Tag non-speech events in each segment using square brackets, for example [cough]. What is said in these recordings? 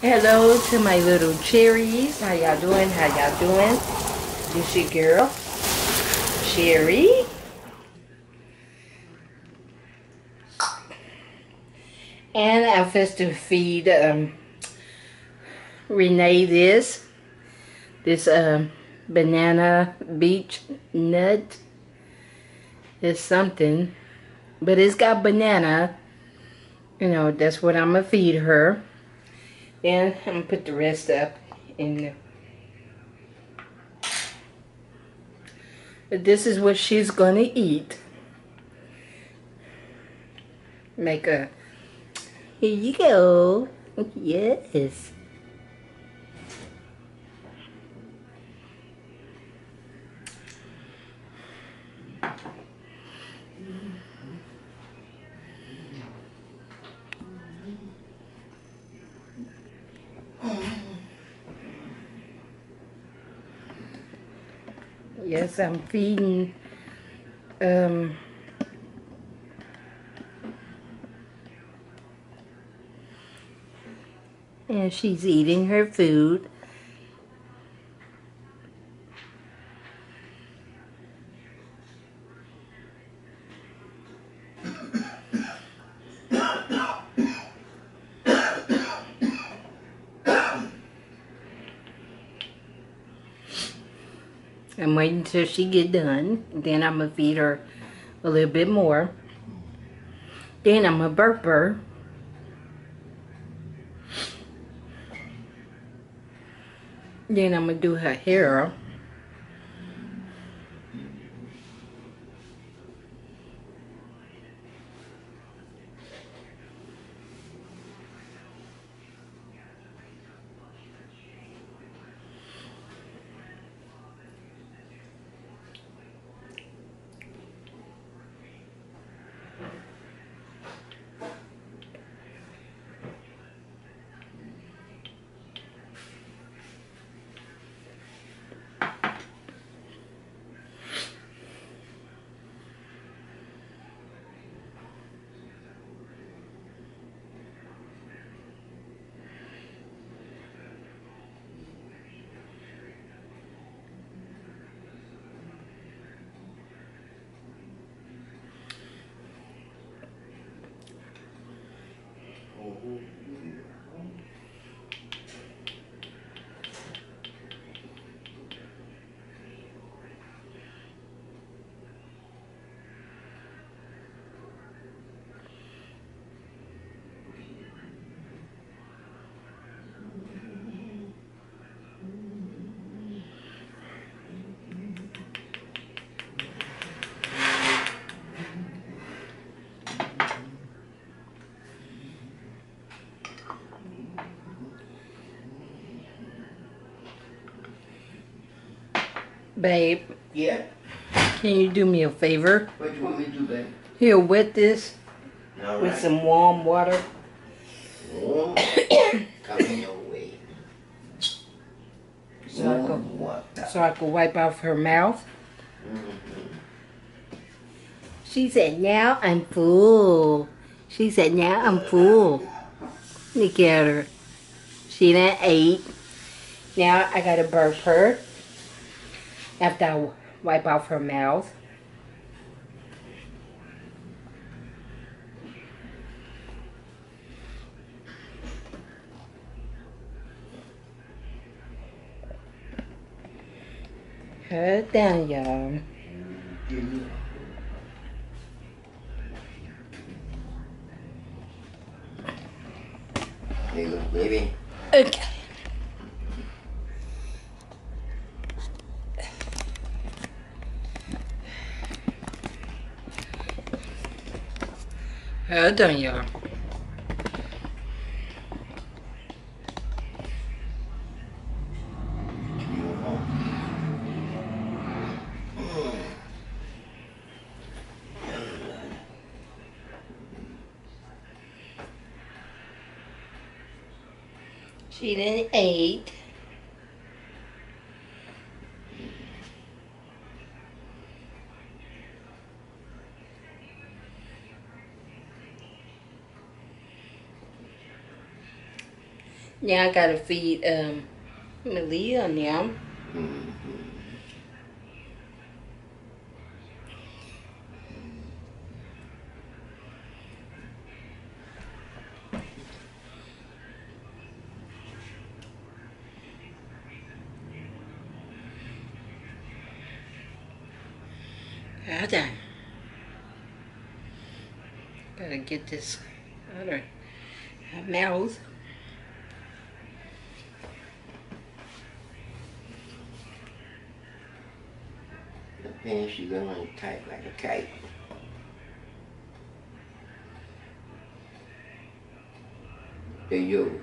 Hello to my little cherries. How y'all doing? How y'all doing? This your girl, Cherrie. And I first to feed um, Renee this. This um, banana beach nut. It's something. But it's got banana. You know, that's what I'm going to feed her. Then I'm to put the rest up in But this is what she's to eat. Make a, here you go. [laughs] Yes. Yes, I'm feeding um, and she's eating her food. Till she get done. Then I'm gonna feed her a little bit more. Then I'm gonna burp her. Then I'm gonna do her hair. Babe, Yeah. can you do me a favor? What you want me to do, baby? Here, wet this with some warm water. Warm. [coughs] Coming your way. So I go- Warm water. So I can wipe off her mouth. Mhm. She said, now I'm full. She said, now I'm full. Look at her. She done ate. Now I gotta burp her after I w- wipe off her mouth. Her down, y'all. Hey, look, baby. Okay. Her done, y'all. You home. She didn't ate. Yeah, I gotta feed um Malia now. Mm-hmm. Hold on. Gotta get this out of her mouth. The pants you got on tight like a kite. They're yours.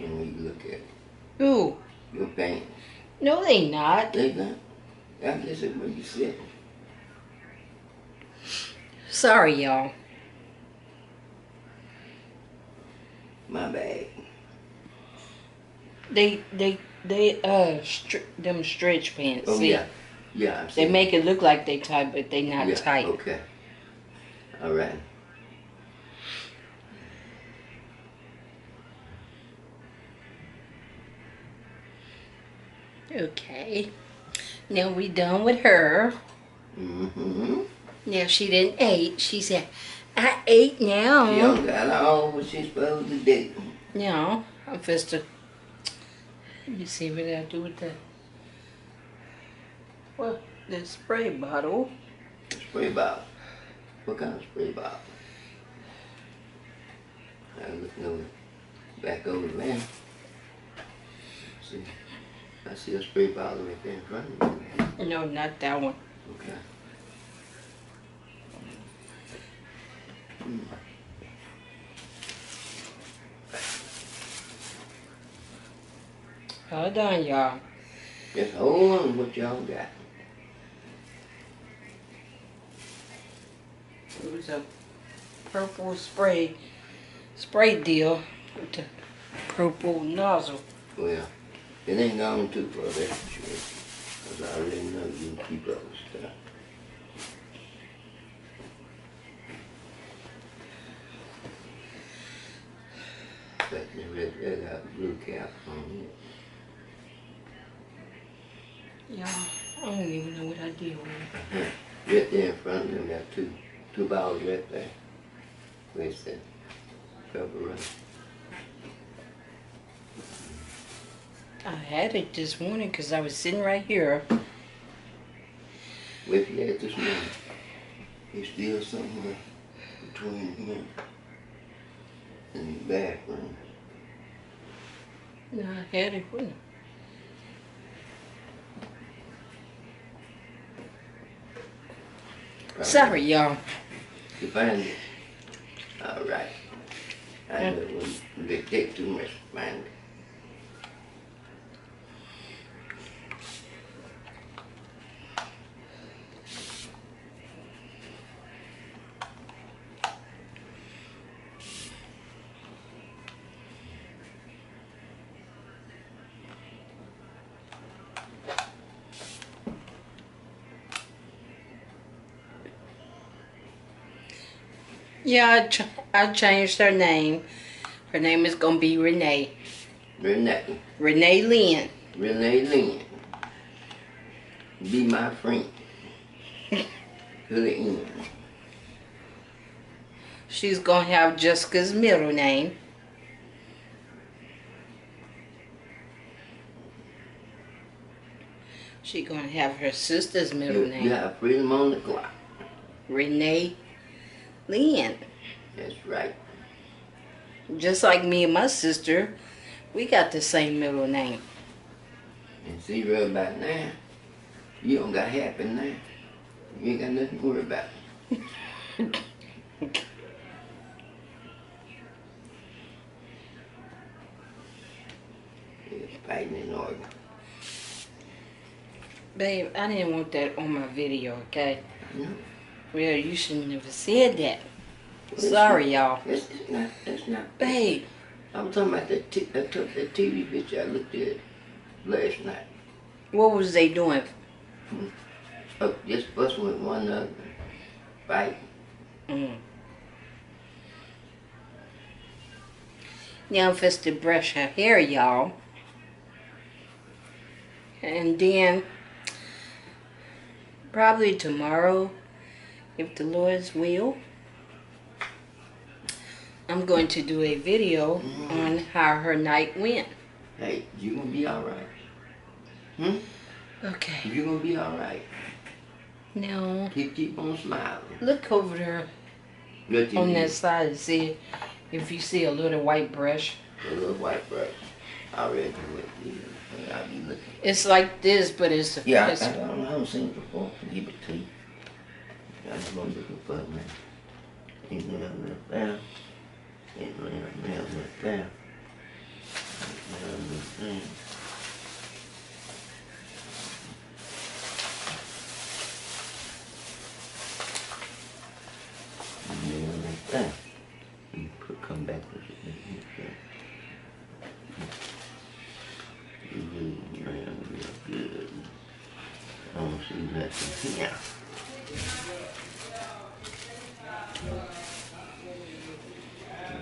And when you look at Ooh, your pants, no they not. they not. That's just where you sit. Sorry, y'all. My bag. They they they uh str- them stretch pants. Oh See, yeah, yeah. I'm They make it look like they tight, but they not yeah. tight. Okay. All right. Okay. Now we done with her. Mm-hmm. Now she didn't eat. She said, I ate now. She don't got all what she's supposed to do. Yeah, I'm supposed to. Let me see what I do with the. Well, the spray bottle. Spray bottle. What kind of spray bottle? I'm looking over back over there. See, I see a spray bottle right there in front of me. No, not that one. Okay. Hmm. Hold on, y'all. Just hold on what y'all got. It was a purple spray, spray deal with the purple nozzle. Oh, well, it ain't gone too far, that's for sure. Cause I already know you can keep up with stuff. But the red, red got blue cap on it. Y'all, I don't even know what I did with it. [laughs] Right there in front of them, got two, two bottles right there. Where's the run? I had it this morning because I was sitting right here. Where you at this morning? There's still somewhere between here and the bathroom. No, I had it with me. Probably. Sorry, y'all. You find it? All right. I it wouldn't take too much to find it. Yeah, I, ch- I changed her name. Her name is gonna be Renee. Renee, Renee Lynn. Renee Lynn. Be my friend. to the end. She's gonna have Jessica's middle name. She gonna have her sister's middle You, name, you have freedom on the clock. Renee Lynn. That's right. Just like me and my sister, we got the same middle name. And see right about now, you don't got happy now. You ain't got nothing to worry about. [laughs] Fighting. Babe, I didn't want that on my video, okay? No. Well, you shouldn't have said that. Well, Sorry, y'all. It's, it's not, it's not. Babe, I'm talking about that, t- I took that TV picture I looked at last night. what was they doing? Oh, just fussing with one another, fighting. Mm. Now I'm supposed to brush her hair, y'all. And then probably tomorrow, if the Lord's will, I'm going to do a video on how her night went. Hey, you're gonna be alright. Hmm? Okay. You're gonna be alright. Now Keep keep on smiling. look over there Look on that side and see if you see a little white brush. A little white brush. I went there. I'll be looking. It's like this, but it's Yeah, I, it's, I, I don't- I haven't seen it before. Give it to you. I just gonna looking for it, man. Ain't no left there. Ain't no left there, left there. Ain't no left there. Ain't no left there. You put, come back with it. let me see. You really ran real good. I don't see nothing here.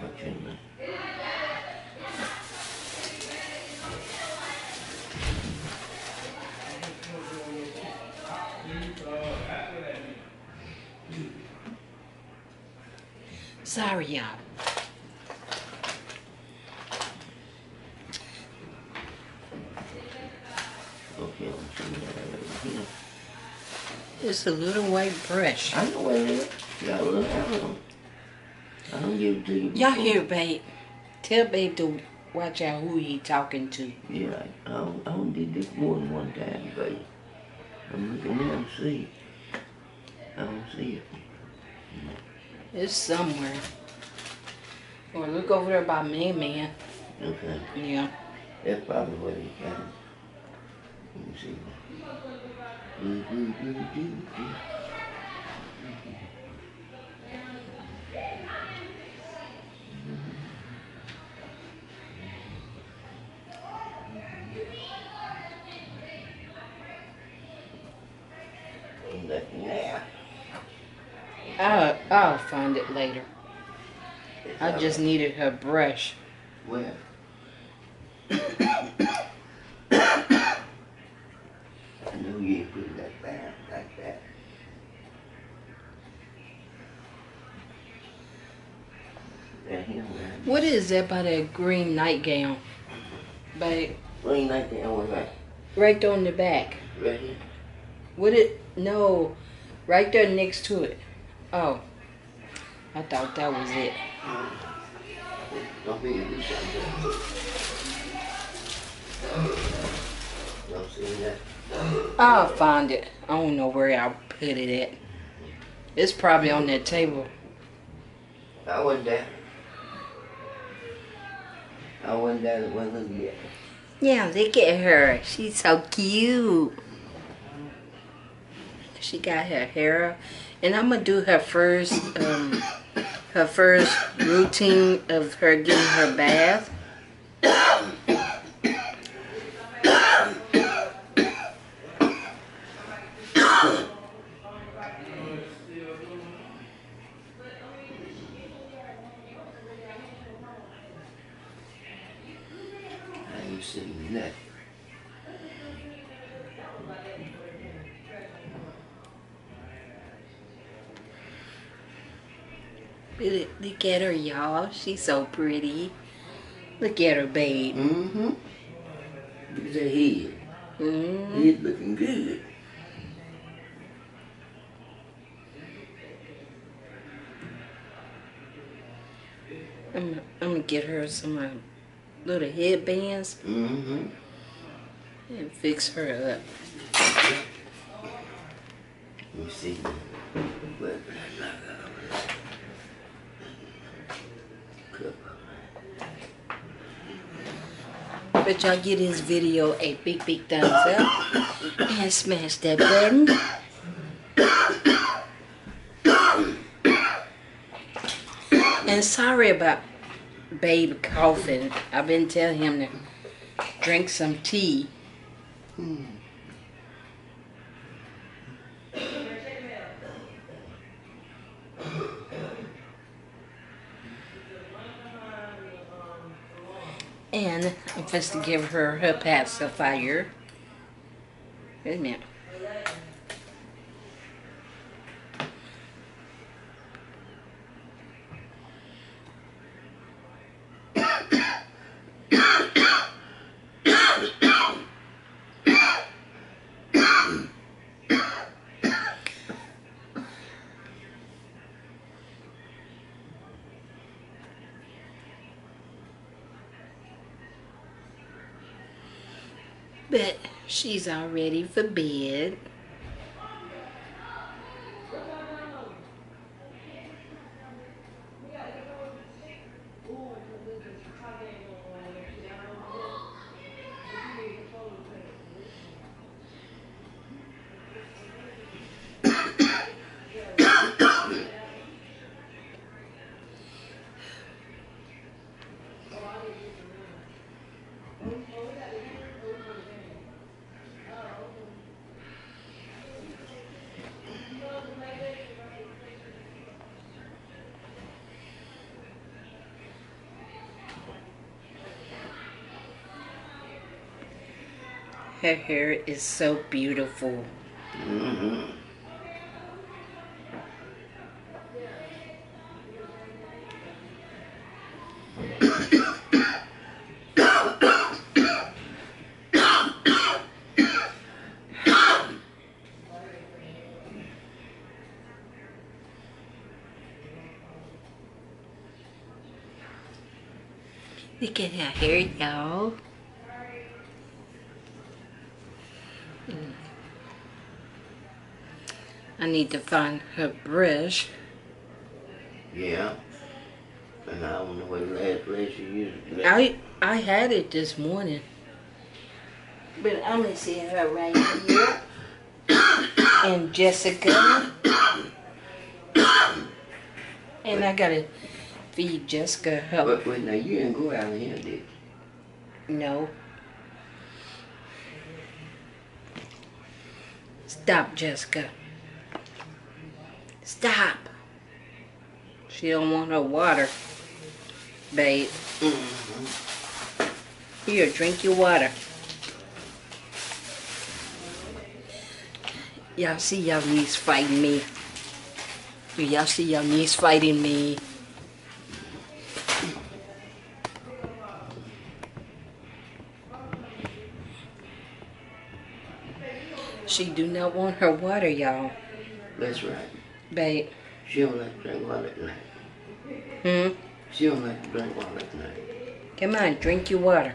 What's in there? Sorry, y'all. Okay, I'm seeing that right here. It's a little white brush. I know what it is. Got a little arrow. I don't give it to you. Y'all hear, babe? Tell babe to watch out who he talking to. Yeah, I, I, don't, I don't did this more than one time, babe. I'm looking there and see. I don't see it. It's somewhere. Or look over there by Man Man. Okay, Yeah. that's probably what he got. Let me see. Mm-hmm. Nothing there. I'll, I'll find it later. It's I just needed her brush. Where? [coughs] I knew you ain't put that back like that. That him, man. What is that by that green nightgown? Babe, Green nightgown, like that right on the back. right here? What it? No, right there next to it. Oh, I thought that was it. Don't be do something. Don't. I'll find it. I don't know where I put it at. It's probably on that table. I wasn't there. I wasn't there. Wasn't looking yet. Yeah, look at her. She's so cute. She got her hair up. And I'm gonna do her first um her first routine of her getting her bath. I ain't seen nothing. Look look at her, y'all. She's so pretty. Look at her, babe. Mm-hmm. Look at that head. Mm. Head looking good. I'm, gonna- I'm gonna get her some uh, little headbands Mm-hmm. and fix her up. Let me see. What? But y'all give this video a big, big thumbs up and smash that button. And sorry about babe coughing. I've been telling him to drink some tea. Hmm. And I'm supposed to give her her pacifier. Wait a minute. But she's all ready for bed. Her hair is so beautiful. [coughs] Look at her hair, y'all. I need to find her brush. Yeah. And I don't know what the last place you used it. I I had it this morning. But I'm gonna see her right here. and Jessica. And I gotta feed Jessica her. But wait, now you didn't go out here, did you? No. Stop, Jessica. Stop. She don't want her water, babe. Mm-hmm. Here, drink your water. Y'all see y'all niece fighting me. Do y'all see y'all niece fighting me? She do not want her water, y'all. That's right. Babe. She don't like to drink water at night. Hmm? She don't like to drink water at night. Come on, drink your water.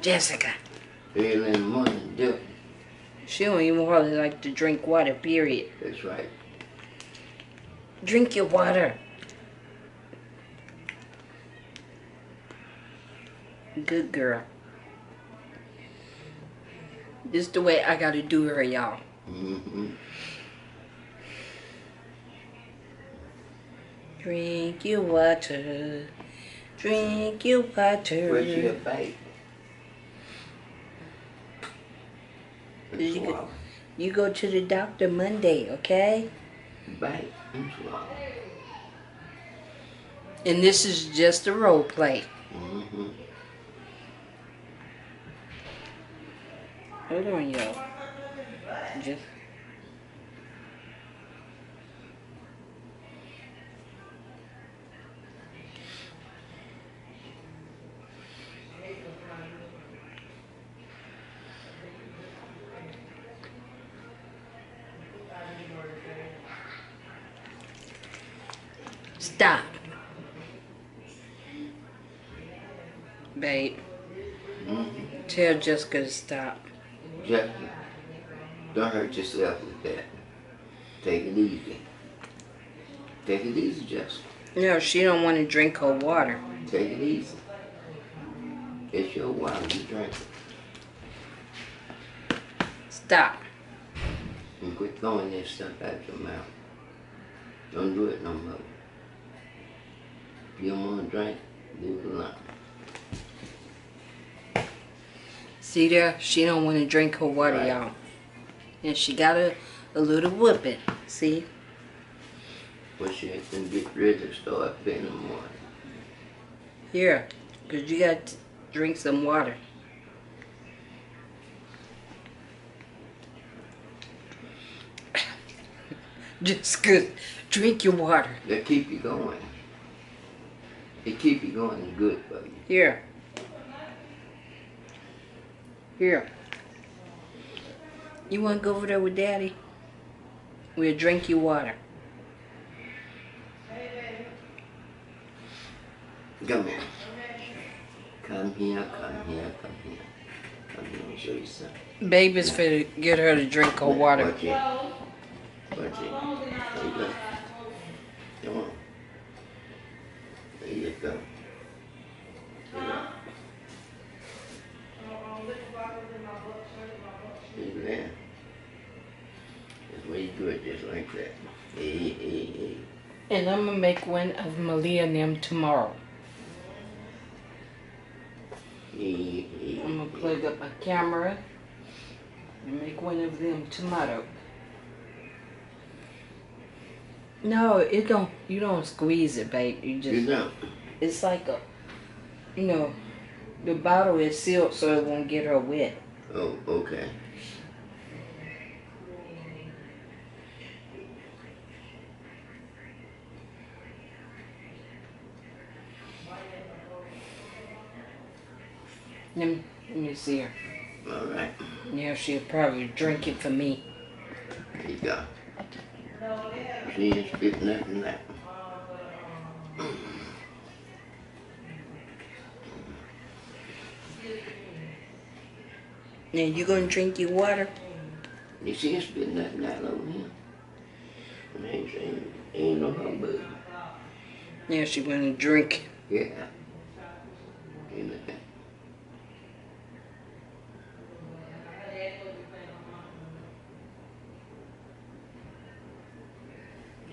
Jessica. Early in the morning. She don't even hardly like to drink water, period. That's right. Drink your water. Good girl. This the way I gotta do her, y'all. Mm-hmm. Drink your water. Drink your water. Where's a bite? You go- You go to the doctor Monday, okay? Bite and swallow. And this is just a role play. Mm-hmm. Hold on, yo. Just. Stop. Babe, Mm-hmm. tell Jessica to stop. Jessica, don't hurt yourself with that. Take it easy. Take it easy, Jessica. No, she don't want to drink her water. Take it easy. It's your water. You drink it. Stop. And quit throwing that stuff out your mouth. Don't do it no more. If you don't want to drink, leave it alone. See there? She don't want to drink her water, Right. And she got a, a little whooping. See? But she can get ready to start in the morning. Here. Because you got to drink some water. [laughs] Just good. Drink your water. That keep you going. It keep you going good for you. Here. Here. You want to go over there with Daddy? We'll drink your water. Come here. Come here, come here, come here. Come here, I'll show you something. Baby's finna get her to drink her water. Watch it. Watch it. There you go. Come on. There you go. And I'm gonna make one of Malia and them tomorrow. I'm gonna plug up my camera and make one of them tomorrow. No, it don't. You don't squeeze it, babe. You just. You know. It's like a. You know, the bottle is sealed so it won't get her wet. Oh, okay. Let me, let me see her. All right. Yeah, she'll probably drink it for me. There you go. She ain't spit nothing out. Now you gonna drink your water? You see it's been nothing out over here. And ain't, ain't, ain't no humbug. Yeah, she wanna drink. Yeah. Ain't nothing.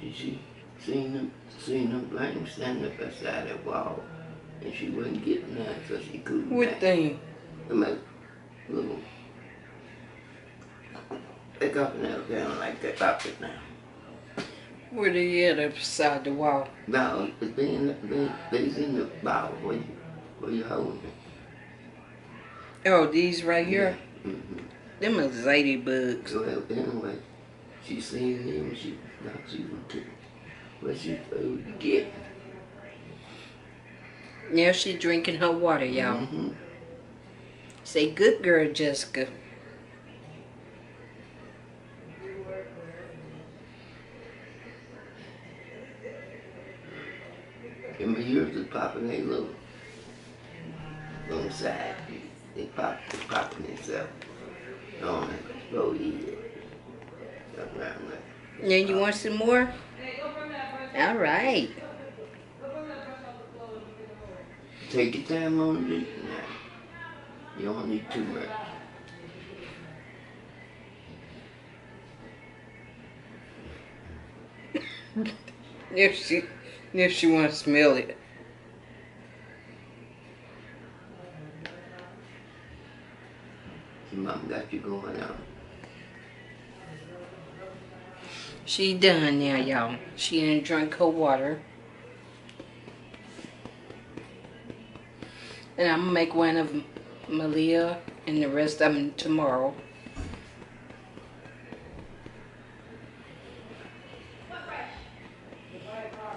Did she seen them, seen them flames standing up outside that wall? And she wasn't getting that, so she couldn't. What back. thing? I'm like, little. Pick up and down, down like that, up it now. Where they at upside the wall? Now, it's been, they, they's in the bottle where you, where you holding it. Oh, these right here? Mm-hmm. Them is ladybugs. So uh, anyway, she seen him, she she would get what she would get. Now she drinking her water, y'all. Mm-hmm. Say good girl, Jessica. And my ears is popping they little on the side. They pop they popping themselves. Oh yeah. Now you want some more? All right. Take your time on it. You don't need too much. [laughs] If she, if she wants to smell it. She done now, y'all. She didn't drink her water. And I'm gonna make one of Malia and the rest of them tomorrow.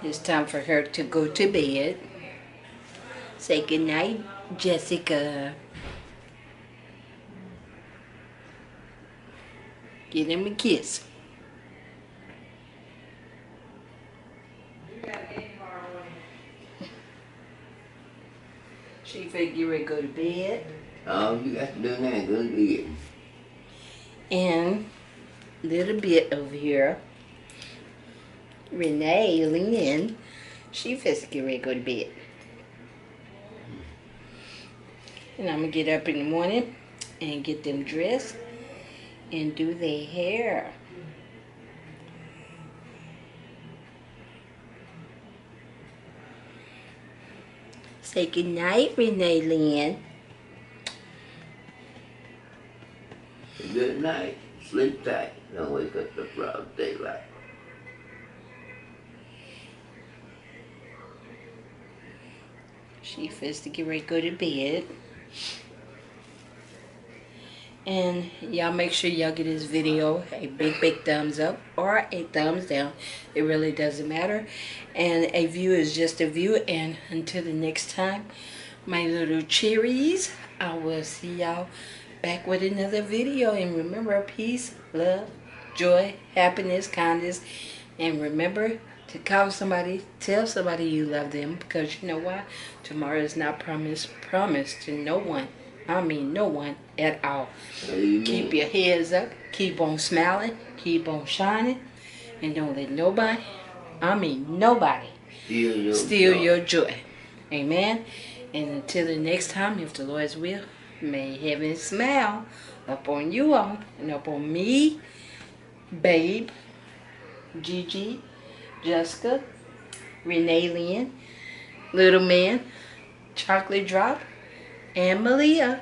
It's time for her to go to bed. Say good night, Jessica. Give him a kiss. She figured ready to go to bed. All you got to do now is go to bed. And little bit over here. Renee Lynn, she fist get ready to go to bed. And I'm gonna get up in the morning and get them dressed and do their hair. Say good night, Renee Lynn. Good night. Sleep tight. Don't wake up the broad daylight. She fits to get ready to go to bed. And y'all make sure y'all give this video a big, big thumbs up or a thumbs down. It really doesn't matter. And a view is just a view. And until the next time, my little cherries, I will see y'all back with another video. And remember, peace, love, joy, happiness, kindness. And remember to call somebody, tell somebody you love them. Because you know why? Tomorrow is not promised, promised to no one. I mean no one at all. Amen. Keep your heads up. Keep on smiling. Keep on shining. And don't let nobody, I mean nobody, Steal your steal joy. your joy. Amen. And until the next time, if the Lord's will, may heaven smile upon you all and upon me, Babe, Gigi, Jessica, Renee Lynn, Little Man, Chocolate Drop, and Malia.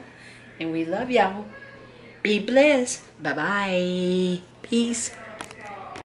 And we love y'all. Be blessed. Bye bye. Peace.